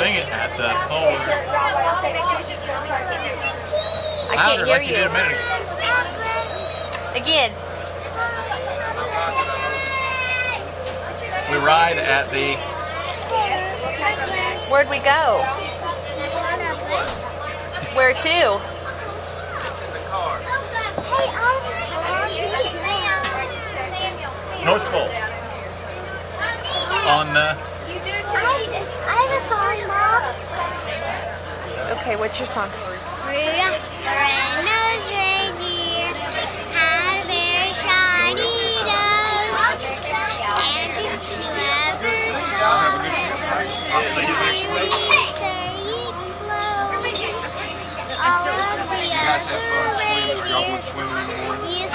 sing it at the home. I can't hear like you did a minute. Again. We ride at the Where'd we go? Where to? North Pole on the Okay, what's your song? Rudolph the red-nosed reindeer had a very shiny nose. And did you ever saw him? Would. All of the other reindeers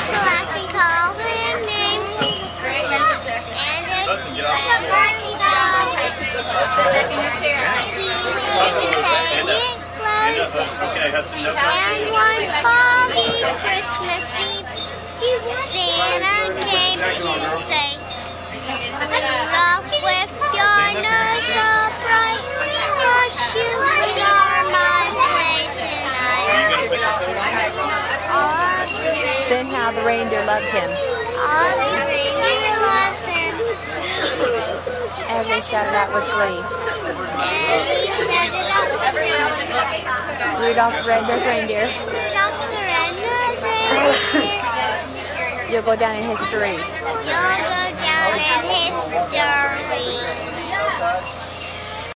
And one foggy Christmas Eve, Santa came to say, with your nose so bright, you are my sleigh tonight. All of the, Then how the reindeer loved him. all the reindeer loves him, And they shouted out with glee. and he shouted out Rudolph red-nosed reindeer. Rudolph the red-nosed reindeer. You'll go down in history. You'll go down in history.